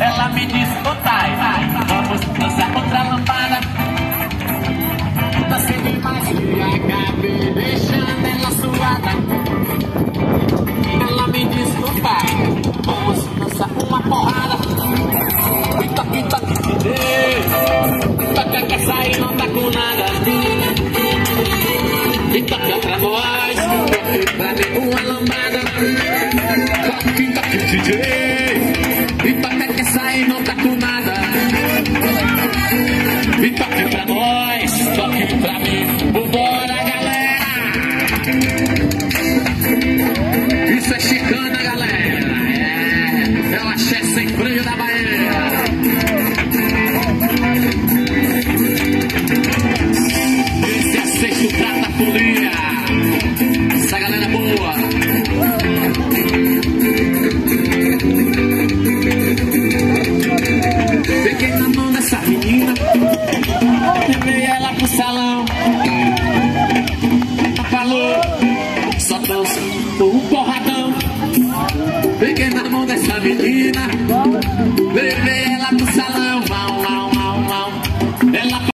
Ela me disse, ô Thay, vamos dançar outra lambada. Dancei demais e acabei deixando ela suada. Ela me disse, ô pai, vamos dançar uma porrada. Pita, pita, pita, toca que aí não tá com nada. Toca pra nós, pra mim DJ. E toca que essa aí não tá com nada. Toque pra nós, toque pra mim. Vambora, galera. Isso é chicana, galera. É, é o axé sem freio da Bahia. Esse é sexto prato da folia. Essa galera boa. Dessa menina, levei ela pro salão. Ela falou, só dança um porradão. Peguei na mão dessa menina,